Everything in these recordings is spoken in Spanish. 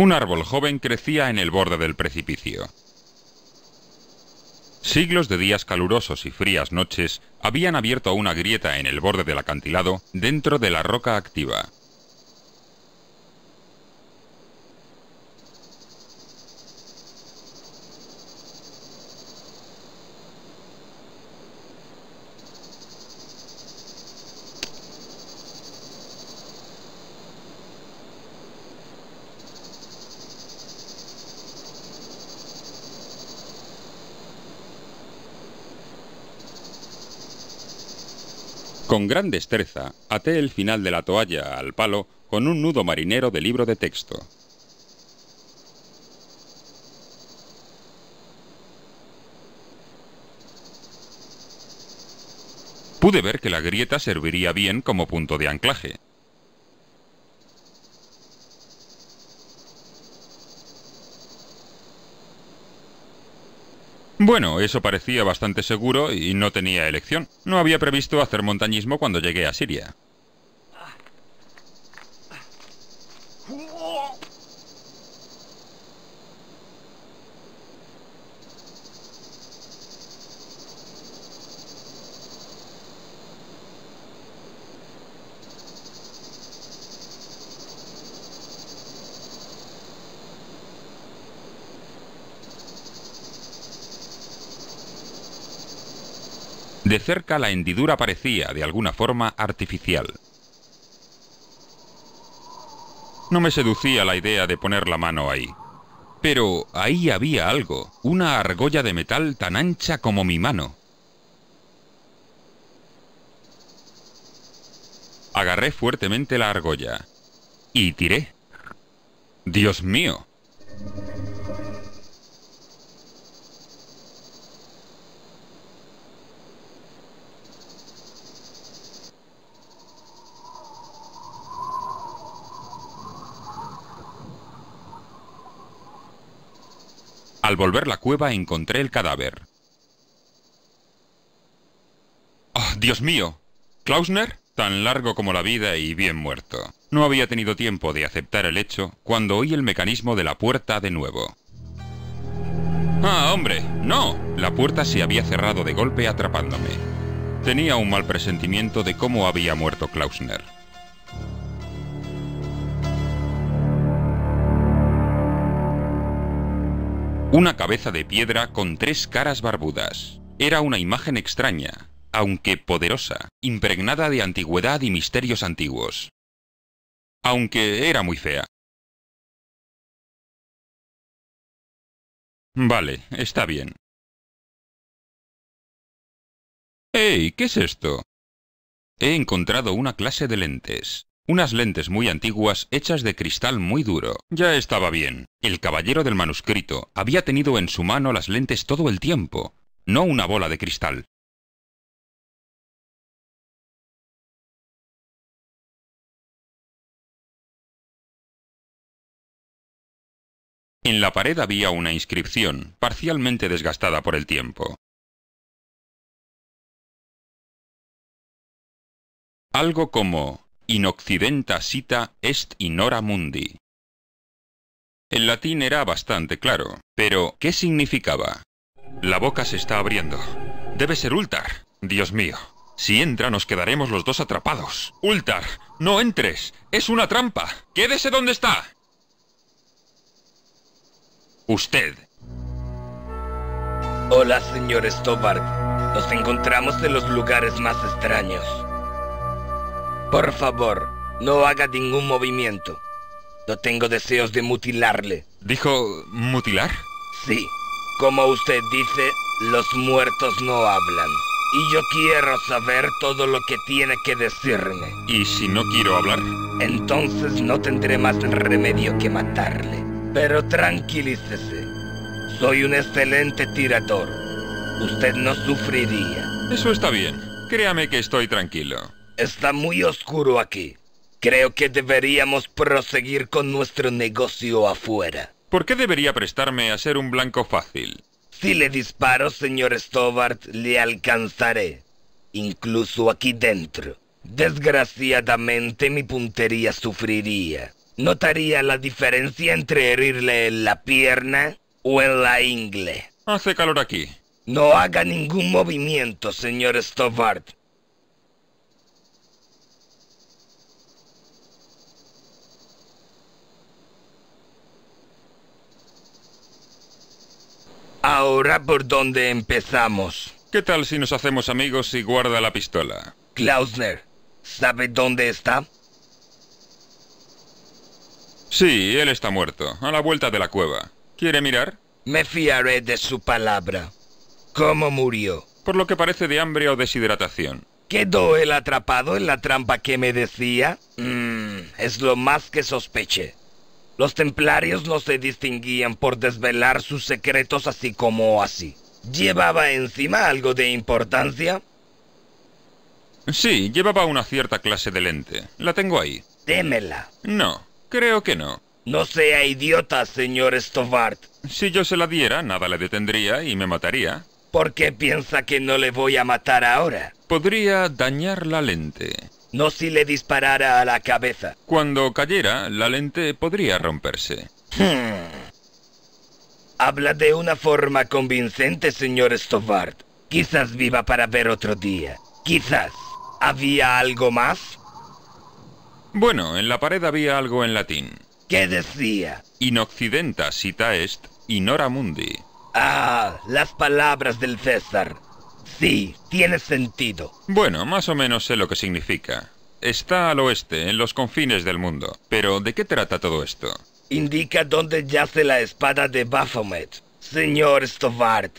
Un árbol joven crecía en el borde del precipicio. Siglos de días calurosos y frías noches habían abierto una grieta en el borde del acantilado dentro de la roca activa. Con gran destreza, até el final de la toalla al palo con un nudo marinero de libro de texto. Pude ver que la grieta serviría bien como punto de anclaje. Bueno, eso parecía bastante seguro y no tenía elección. No había previsto hacer montañismo cuando llegué a Siria. De cerca la hendidura parecía, de alguna forma, artificial. No me seducía la idea de poner la mano ahí. Pero ahí había algo, una argolla de metal tan ancha como mi mano. Agarré fuertemente la argolla y tiré. Dios mío, Al volver la cueva encontré el cadáver. ¡Oh, Dios mío! ¿Klausner? Tan largo como la vida y bien muerto. No había tenido tiempo de aceptar el hecho cuando oí el mecanismo de la puerta de nuevo. ¡Ah, hombre! ¡No! La puerta se había cerrado de golpe atrapándome. Tenía un mal presentimiento de cómo había muerto Klausner. Una cabeza de piedra con tres caras barbudas. Era una imagen extraña, aunque poderosa, impregnada de antigüedad y misterios antiguos. Aunque era muy fea. Vale, está bien. ¡Ey! ¿Qué es esto? He encontrado una clase de lentes. Unas lentes muy antiguas hechas de cristal muy duro. Ya estaba bien. El caballero del manuscrito había tenido en su mano las lentes todo el tiempo, no una bola de cristal. En la pared había una inscripción, parcialmente desgastada por el tiempo. Algo como in occidenta sita est inora mundi. El latín era bastante claro, pero ¿qué significaba? La boca se está abriendo. Debe ser Ultar. Dios mío. Si entra nos quedaremos los dos atrapados. Ultar, no entres. Es una trampa. Quédese donde está. Usted. Hola, señor Stobart. Nos encontramos en los lugares más extraños. Por favor, no haga ningún movimiento. No tengo deseos de mutilarle. ¿Dijo mutilar? Sí, como usted dice, los muertos no hablan. Y yo quiero saber todo lo que tiene que decirme. ¿Y si no quiero hablar? Entonces no tendré más remedio que matarle. Pero tranquilícese. Soy un excelente tirador. Usted no sufriría. Eso está bien. Créame que estoy tranquilo. Está muy oscuro aquí. Creo que deberíamos proseguir con nuestro negocio afuera. ¿Por qué debería prestarme a ser un blanco fácil? Si le disparo, señor Stobart, le alcanzaré. Incluso aquí dentro. Desgraciadamente mi puntería sufriría. notaría la diferencia entre herirle en la pierna o en la ingle. Hace calor aquí. No haga ningún movimiento, señor Stovart. Ahora por dónde empezamos. ¿Qué tal si nos hacemos amigos y guarda la pistola? Klausner, ¿sabe dónde está? Sí, él está muerto, a la vuelta de la cueva. ¿Quiere mirar? Me fiaré de su palabra. ¿Cómo murió? Por lo que parece de hambre o deshidratación. ¿Quedó él atrapado en la trampa que me decía? Mmm, es lo más que sospeché. Los templarios no se distinguían por desvelar sus secretos así como así. ¿Llevaba encima algo de importancia? Sí, llevaba una cierta clase de lente. La tengo ahí. Démela. No, creo que no. No sea idiota, señor Stovart. Si yo se la diera, nada le detendría y me mataría. ¿Por qué piensa que no le voy a matar ahora? Podría dañar la lente. No si le disparara a la cabeza. Cuando cayera, la lente podría romperse. Hmm. Habla de una forma convincente, señor Stovart. Quizás viva para ver otro día. Quizás. ¿Había algo más? Bueno, en la pared había algo en latín. ¿Qué decía? In occidenta cita est, inora mundi. Ah, las palabras del César. Sí, tiene sentido. Bueno, más o menos sé lo que significa. Está al oeste, en los confines del mundo. Pero, ¿de qué trata todo esto? Indica dónde yace la espada de Baphomet. Señor Stovart,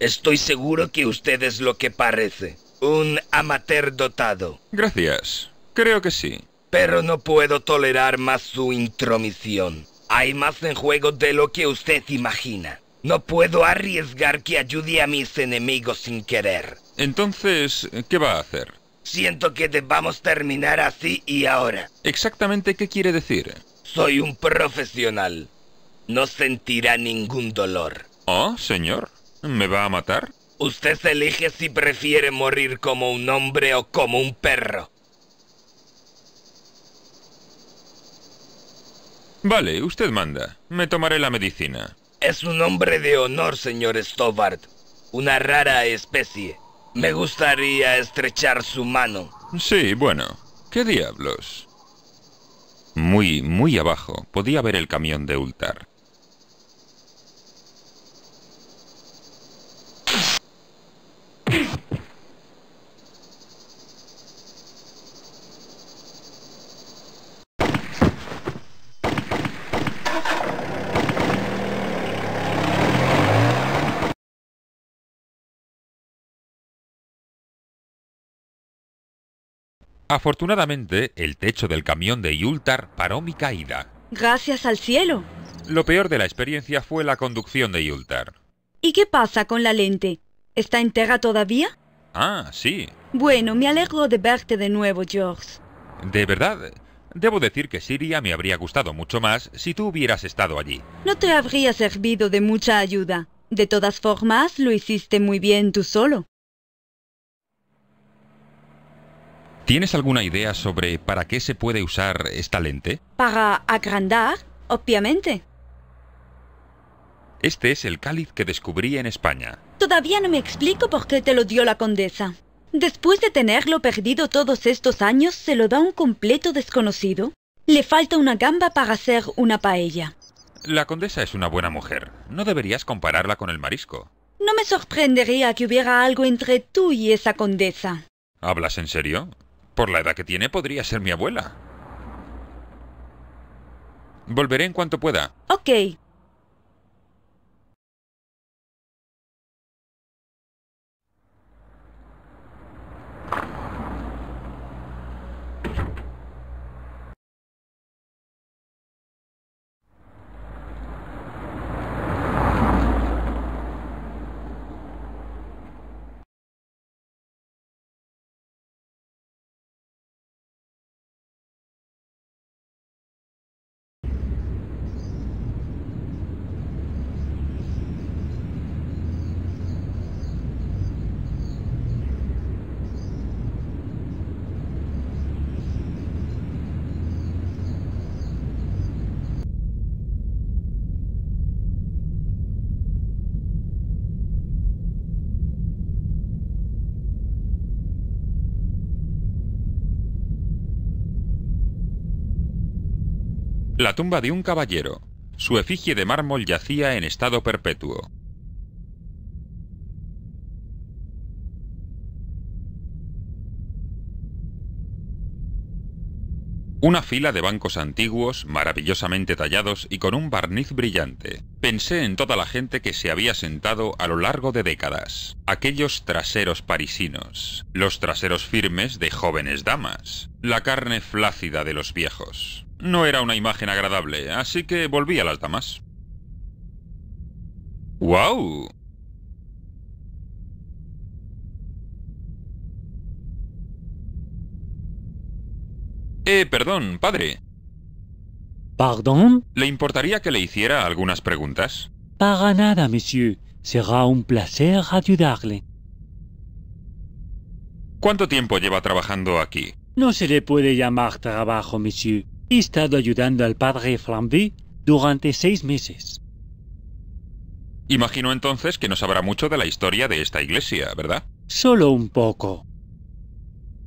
estoy seguro que usted es lo que parece. Un amateur dotado. Gracias. Creo que sí. Pero no puedo tolerar más su intromisión. Hay más en juego de lo que usted imagina. No puedo arriesgar que ayude a mis enemigos sin querer. Entonces, ¿qué va a hacer? Siento que debamos terminar así y ahora. ¿Exactamente qué quiere decir? Soy un profesional. No sentirá ningún dolor. Oh, señor. ¿Me va a matar? Usted elige si prefiere morir como un hombre o como un perro. Vale, usted manda. Me tomaré la medicina. Es un hombre de honor, señor Stovart. Una rara especie. Me gustaría estrechar su mano. Sí, bueno. ¿Qué diablos? Muy, muy abajo podía ver el camión de Ultar. Afortunadamente, el techo del camión de Yultar paró mi caída. Gracias al cielo. Lo peor de la experiencia fue la conducción de Yultar. ¿Y qué pasa con la lente? ¿Está entera todavía? Ah, sí. Bueno, me alegro de verte de nuevo, George. De verdad, debo decir que Siria me habría gustado mucho más si tú hubieras estado allí. No te habría servido de mucha ayuda. De todas formas, lo hiciste muy bien tú solo. ¿Tienes alguna idea sobre para qué se puede usar esta lente? Para agrandar, obviamente. Este es el cáliz que descubrí en España. Todavía no me explico por qué te lo dio la condesa. Después de tenerlo perdido todos estos años, se lo da un completo desconocido. Le falta una gamba para hacer una paella. La condesa es una buena mujer. No deberías compararla con el marisco. No me sorprendería que hubiera algo entre tú y esa condesa. ¿Hablas en serio? Por la edad que tiene podría ser mi abuela. Volveré en cuanto pueda. Ok. La tumba de un caballero. Su efigie de mármol yacía en estado perpetuo. Una fila de bancos antiguos, maravillosamente tallados y con un barniz brillante. Pensé en toda la gente que se había sentado a lo largo de décadas. Aquellos traseros parisinos, los traseros firmes de jóvenes damas, la carne flácida de los viejos. No era una imagen agradable, así que volví a las damas. ¡Guau! Eh, perdón, padre. ¿Pardon? ¿Le importaría que le hiciera algunas preguntas? Para nada, monsieur. Será un placer ayudarle. ¿Cuánto tiempo lleva trabajando aquí? No se le puede llamar trabajo, monsieur. He estado ayudando al padre Flambé durante seis meses. Imagino entonces que no sabrá mucho de la historia de esta iglesia, ¿verdad? Solo un poco.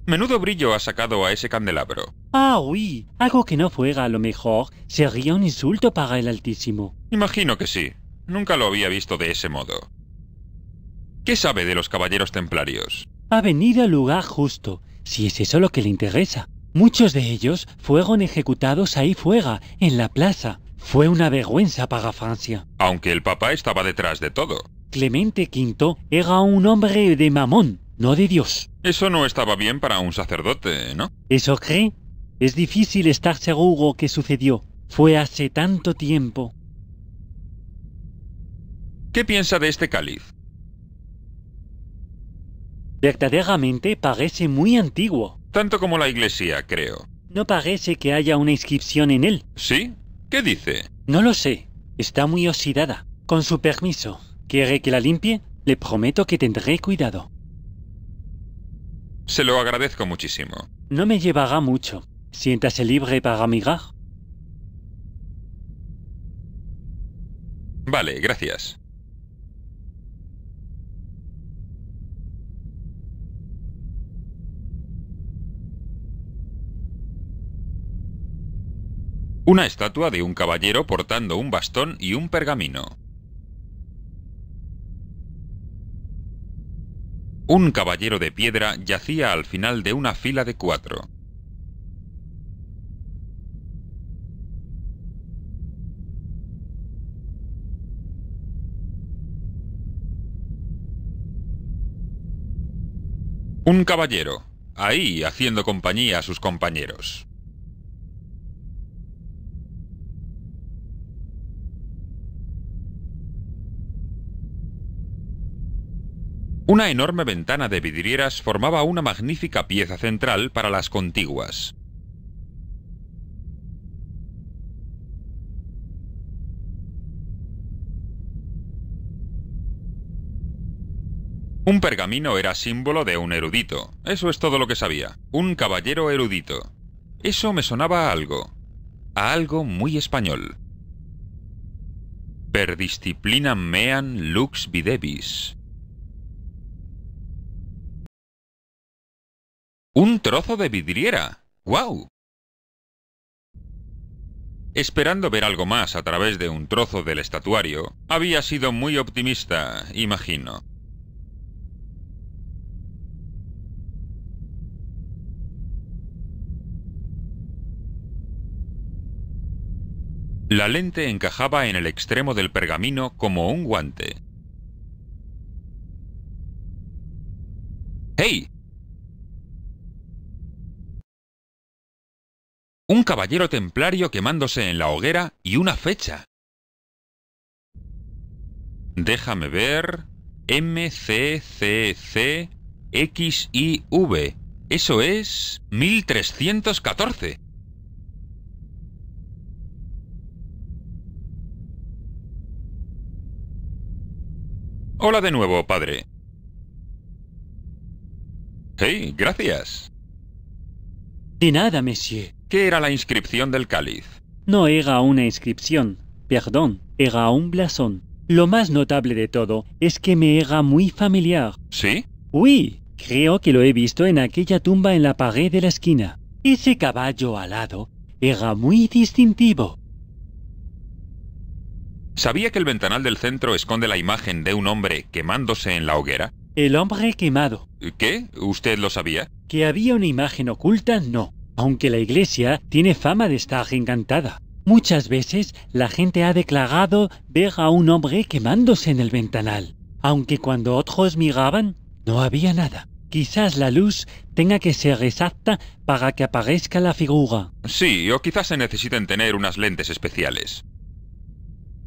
Menudo brillo ha sacado a ese candelabro. Ah, oui. Algo que no fuera a lo mejor sería un insulto para el Altísimo. Imagino que sí. Nunca lo había visto de ese modo. ¿Qué sabe de los caballeros templarios? Ha venido al lugar justo, si es eso lo que le interesa. Muchos de ellos fueron ejecutados ahí fuera, en la plaza. Fue una vergüenza para Francia. Aunque el Papa estaba detrás de todo. Clemente V era un hombre de mamón, no de Dios. Eso no estaba bien para un sacerdote, ¿no? ¿Eso cree? Es difícil estar seguro que sucedió. Fue hace tanto tiempo. ¿Qué piensa de este cáliz? Verdaderamente parece muy antiguo. Tanto como la iglesia, creo. No parece que haya una inscripción en él. ¿Sí? ¿Qué dice? No lo sé. Está muy oxidada. Con su permiso. ¿Quiere que la limpie? Le prometo que tendré cuidado. Se lo agradezco muchísimo. No me llevará mucho. Siéntase libre para mirar. Vale, gracias. Una estatua de un caballero portando un bastón y un pergamino. Un caballero de piedra yacía al final de una fila de cuatro. Un caballero, ahí haciendo compañía a sus compañeros. Una enorme ventana de vidrieras formaba una magnífica pieza central para las contiguas. Un pergamino era símbolo de un erudito. Eso es todo lo que sabía. Un caballero erudito. Eso me sonaba a algo. A algo muy español. Per disciplinam meam lux videvis. ¡Un trozo de vidriera! ¡Guau! Esperando ver algo más a través de un trozo del estatuario, había sido muy optimista, imagino. La lente encajaba en el extremo del pergamino como un guante. ¡Hey! Un caballero templario quemándose en la hoguera y una fecha. Déjame ver. MCCCXIV. Eso es 1314. Hola de nuevo, padre. Hey, gracias. De nada, monsieur. ¿Qué era la inscripción del cáliz? No era una inscripción, perdón, era un blasón. Lo más notable de todo es que me era muy familiar. ¿Sí? Oui, creo que lo he visto en aquella tumba en la pared de la esquina. Ese caballo alado era muy distintivo. ¿Sabía que el ventanal del centro esconde la imagen de un hombre quemándose en la hoguera? El hombre quemado. ¿Qué? ¿Usted lo sabía? Que había una imagen oculta, no. Aunque la iglesia tiene fama de estar encantada. Muchas veces la gente ha declarado ver a un hombre quemándose en el ventanal, aunque cuando otros miraban no había nada. Quizás la luz tenga que ser exacta para que aparezca la figura. Sí, o quizás se necesiten tener unas lentes especiales.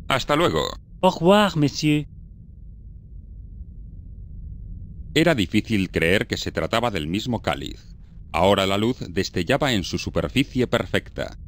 Hasta luego. Au revoir, monsieur. Era difícil creer que se trataba del mismo cáliz. Ahora la luz destellaba en su superficie perfecta.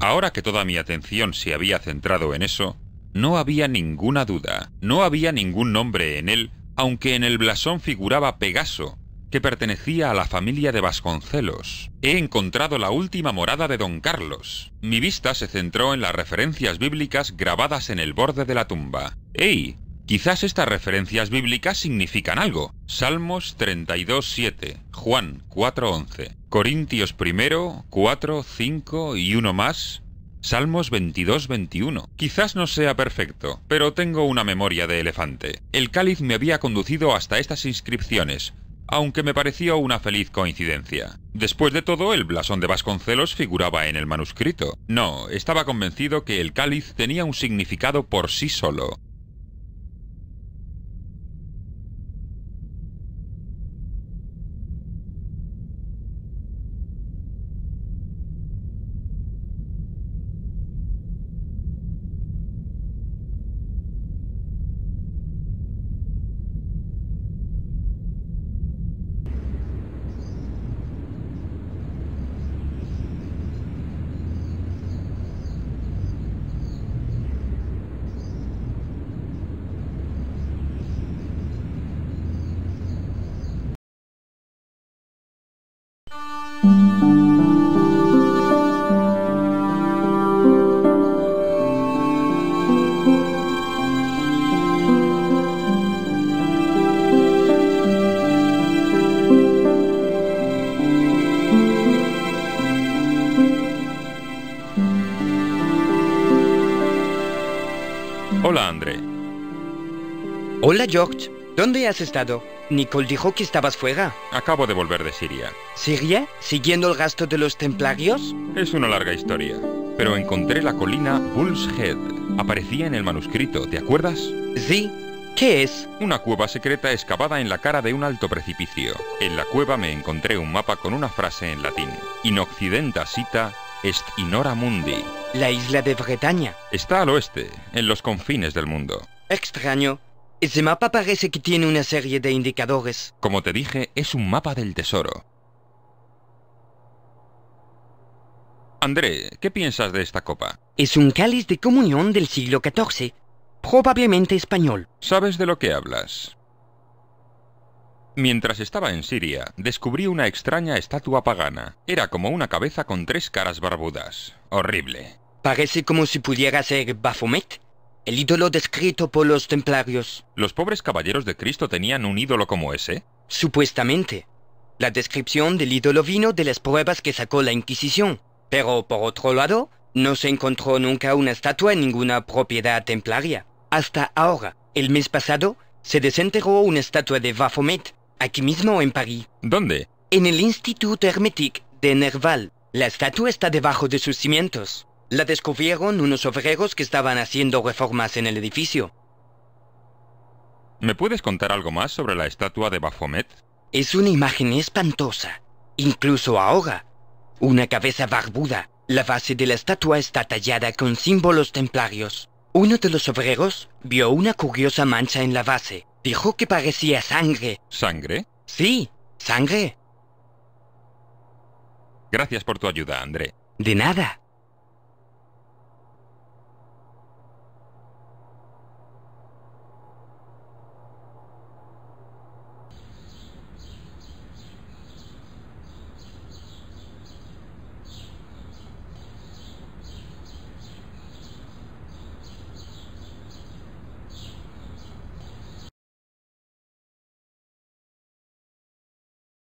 Ahora que toda mi atención se había centrado en eso, no había ninguna duda, no había ningún nombre en él, aunque en el blasón figuraba Pegaso, que pertenecía a la familia de Vasconcelos. He encontrado la última morada de don Carlos. Mi vista se centró en las referencias bíblicas grabadas en el borde de la tumba. ¡Ey! Quizás estas referencias bíblicas significan algo. Salmos 32.7, Juan 4.11, Corintios I 4, 5 y uno más. Salmos 22-21. Quizás no sea perfecto, pero tengo una memoria de elefante. El cáliz me había conducido hasta estas inscripciones, aunque me pareció una feliz coincidencia. Después de todo, el blasón de Vasconcelos figuraba en el manuscrito. No, estaba convencido que el cáliz tenía un significado por sí solo. Hola, George. ¿Dónde has estado? Nicole dijo que estabas fuera. Acabo de volver de Siria. ¿Siria? ¿Siguiendo el gasto de los templarios? Es una larga historia, pero encontré la colina Bull's Head. Aparecía en el manuscrito, ¿te acuerdas? Sí. ¿Qué es? Una cueva secreta excavada en la cara de un alto precipicio. En la cueva me encontré un mapa con una frase en latín. In occidenta cita est inora mundi. La isla de Bretaña. Está al oeste, en los confines del mundo. Extraño. Ese mapa parece que tiene una serie de indicadores. Como te dije, es un mapa del tesoro. André, ¿qué piensas de esta copa? Es un cáliz de comunión del siglo XIV, probablemente español. ¿Sabes de lo que hablas? Mientras estaba en Siria, descubrí una extraña estatua pagana. Era como una cabeza con tres caras barbudas. Horrible. Parece como si pudiera ser Baphomet, el ídolo descrito por los templarios. ¿Los pobres caballeros de Cristo tenían un ídolo como ese? Supuestamente. La descripción del ídolo vino de las pruebas que sacó la Inquisición. Pero, por otro lado, no se encontró nunca una estatua en ninguna propiedad templaria. Hasta ahora, el mes pasado, se desenterró una estatua de Baphomet, aquí mismo en París. ¿Dónde? En el Institut Hermétique de Nerval. La estatua está debajo de sus cimientos. La descubrieron unos obreros que estaban haciendo reformas en el edificio. ¿Me puedes contar algo más sobre la estatua de Baphomet? Es una imagen espantosa. Incluso ahora. Una cabeza barbuda. La base de la estatua está tallada con símbolos templarios. Uno de los obreros vio una curiosa mancha en la base. Dijo que parecía sangre. ¿Sangre? Sí, sangre. Gracias por tu ayuda, André. De nada.